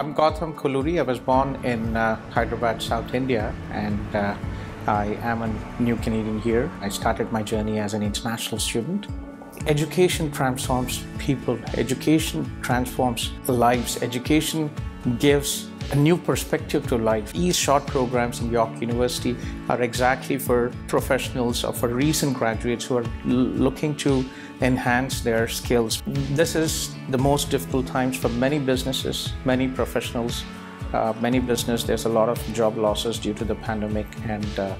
I'm Gautham Kolluri. I was born in uh, Hyderabad, South India, and uh, I am a new Canadian here. I started my journey as an international student. Education transforms people, education transforms lives, education gives a new perspective to life. These short programs in York University are exactly for professionals or for recent graduates who are looking to enhance their skills. This is the most difficult times for many businesses, many professionals, uh, many business. There's a lot of job losses due to the pandemic and uh,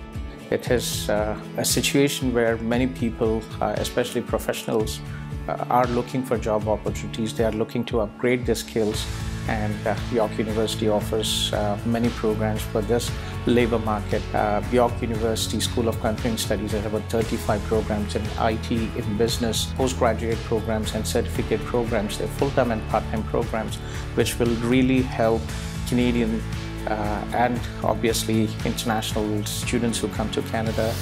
it is uh, a situation where many people, uh, especially professionals, uh, are looking for job opportunities. They are looking to upgrade their skills and uh, York University offers uh, many programs for this labor market. Uh, York University School of Continuing Studies has about 35 programs in IT, in business, postgraduate programs and certificate programs. They're full-time and part-time programs which will really help Canadian uh, and obviously international students who come to Canada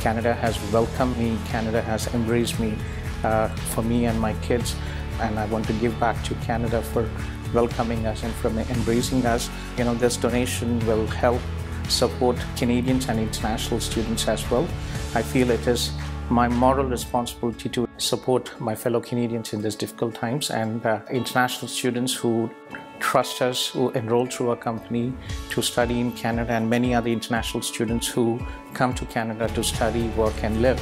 Canada has welcomed me, Canada has embraced me uh, for me and my kids and I want to give back to Canada for welcoming us and for embracing us. You know, this donation will help support Canadians and international students as well. I feel it is my moral responsibility to support my fellow Canadians in these difficult times and uh, international students who trust us, who enroll through our company to study in Canada and many other international students who come to Canada to study, work and live.